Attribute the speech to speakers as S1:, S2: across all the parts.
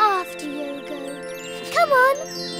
S1: after Yogo. Come on!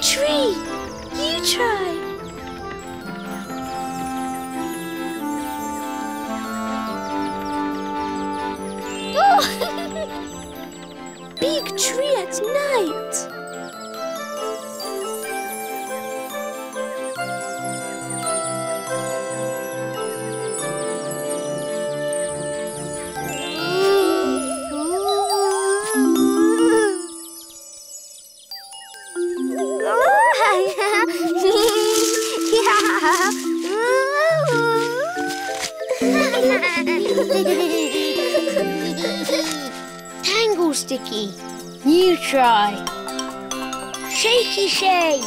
S1: tree. You try.
S2: Tangle Sticky, you try. Shaky Shake.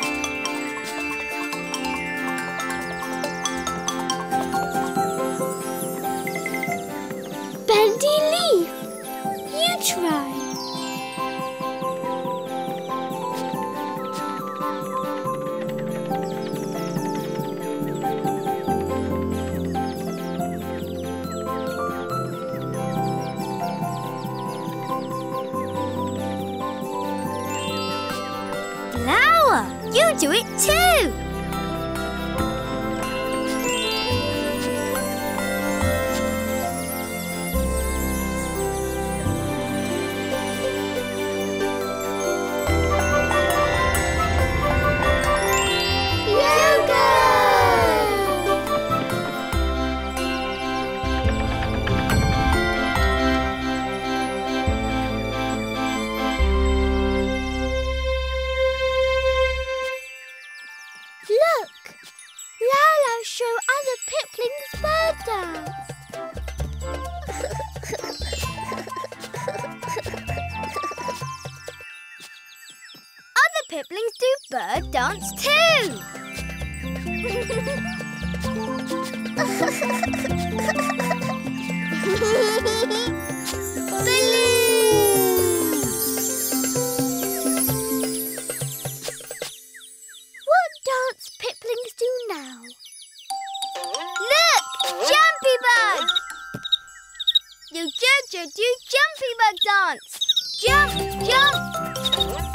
S1: to do jumpy bug dance. Jump, jump.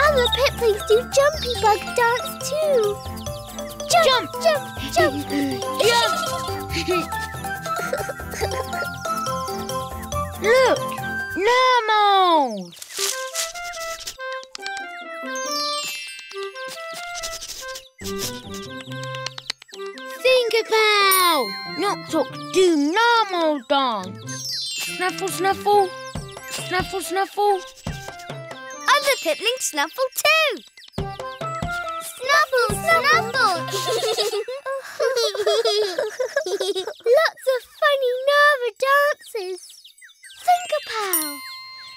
S1: Other pet please do jumpy bug dance too. Jump, jump, jump. Jump. jump.
S2: Look, Nemo! Think about! Knock, talk. do normal dance. Snuffle, snuffle. Snuffle, snuffle.
S1: Other
S2: piplings snuffle too. Snuffle, snuffle. Lots of funny Nara dances. Think a pal.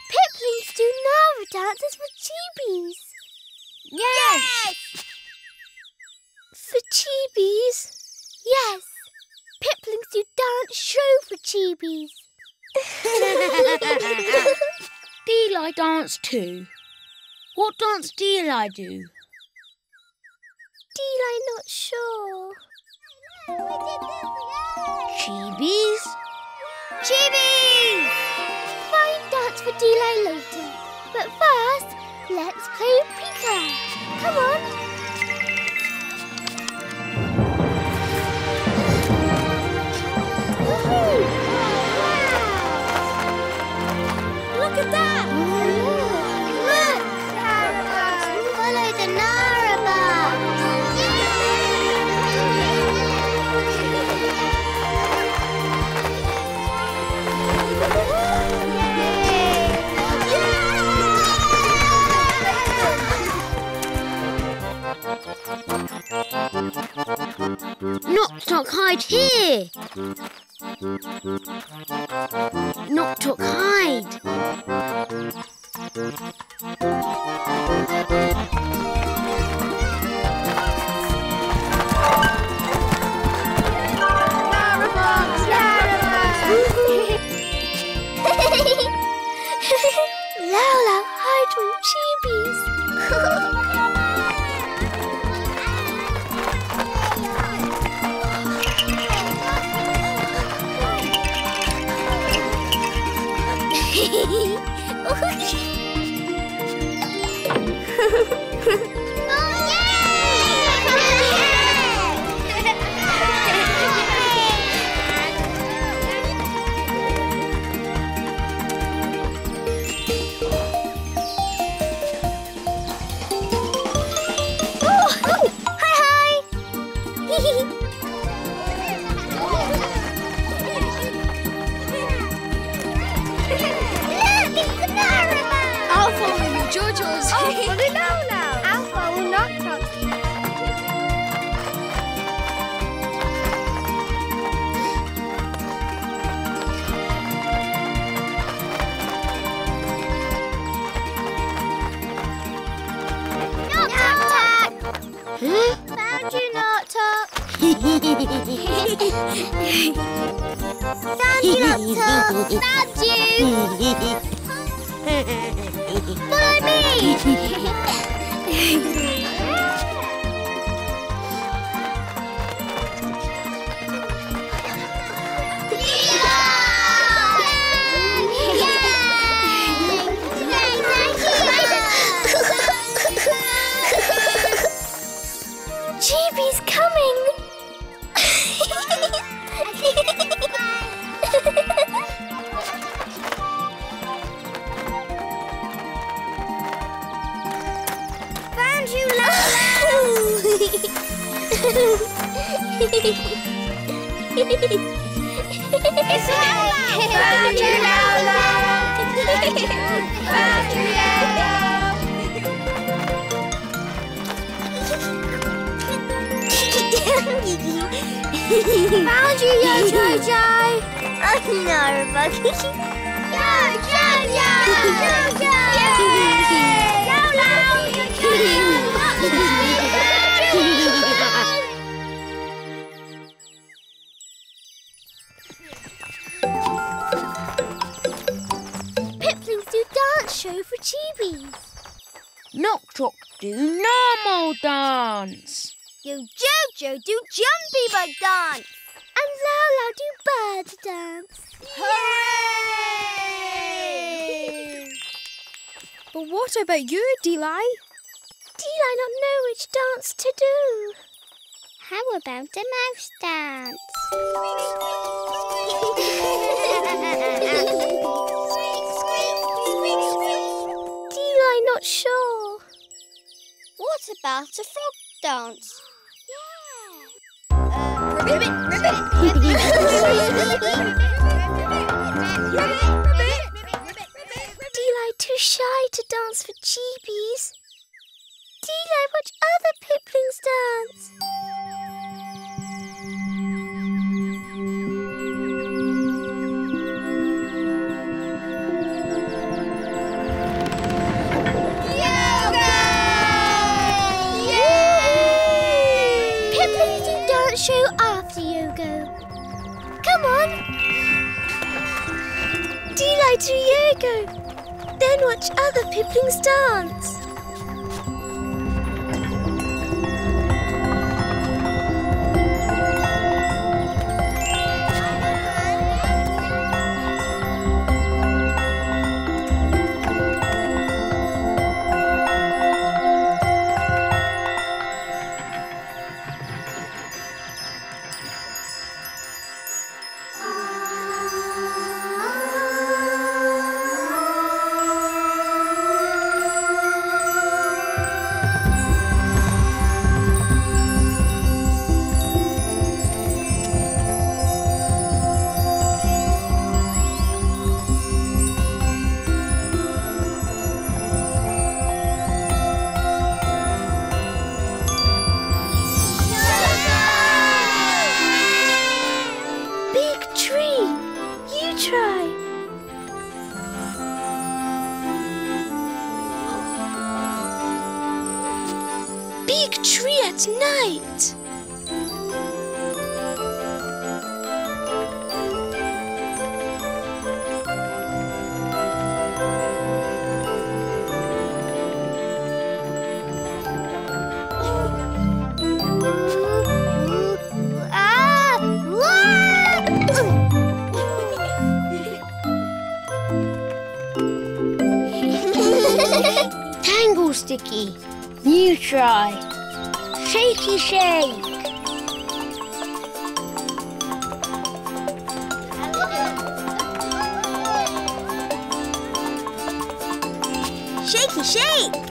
S2: Piplings do Nara dances for cheebies.
S3: Yes! yes!
S2: For cheebies? Yes. Piplings do dance show for cheebies.
S3: De Li dance too. What dance De Li do?
S2: De Li not sure.
S3: Cheebies?
S2: Cheebies! Fine dance for De Li later. But first, let's play Pika. Come on.
S3: Hide here.
S4: You,
S3: Nok
S2: Tok. You. Follow me. Found you! Found you, Lola! Found you, Yo Jojo! Oh no, Buggy. Yo Jojo!
S3: Nok Tok do normal dance.
S2: Yojojo do jumpy bug dance. And Lau Lau do bird dance. Hooray!
S4: But what about you, De Li?
S2: Deli not know which dance to do. How about a mouse dance? De Li not sure about a frog dance. Yeah. Uh, ribbit, ribbit, ribbit.
S1: De Li too shy to dance for cheebies. Deli, watch other piplings dance. go. Then watch other piplings dance. at night.
S2: Tangle Sticky, you try. Shaky shake.
S1: Shakey, shake.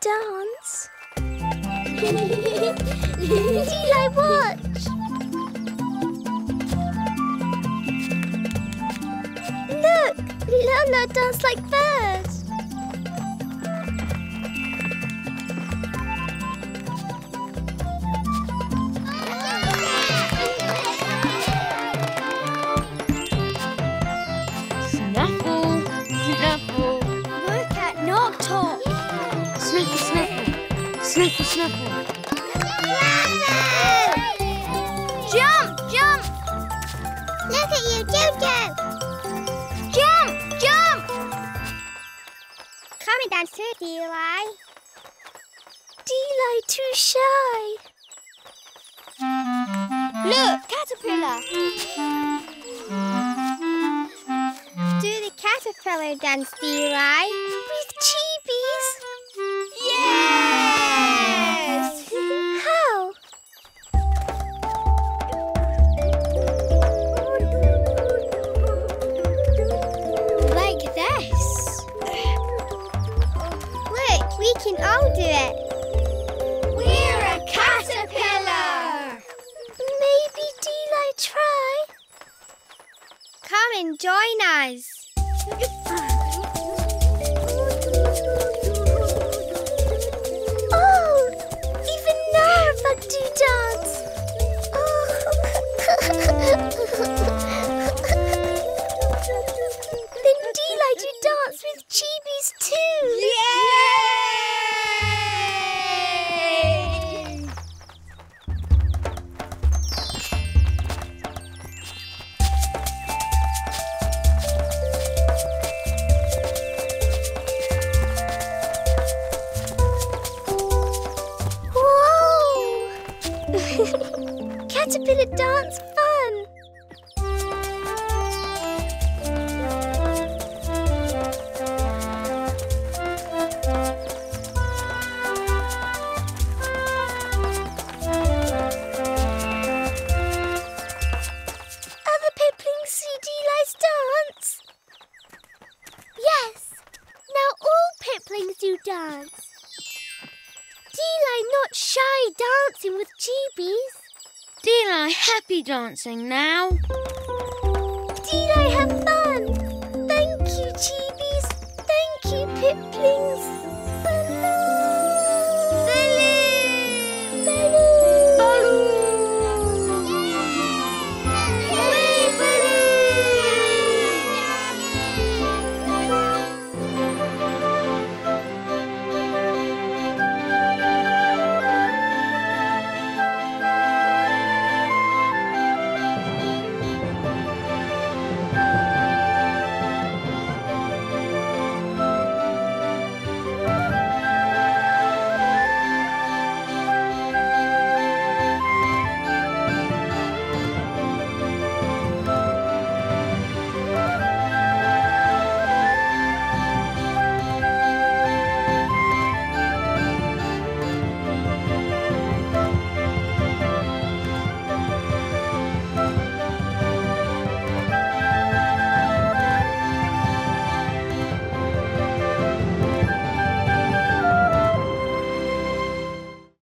S1: dance? Did I watch? Look, Lana dance like
S2: that.
S1: Look,
S2: caterpillar.
S1: Do the caterpillar dance, do you like? join us. It's a bit of dance dancing
S2: now.
S1: Did I have fun? Thank you, Cheebies. Thank you, Piplings.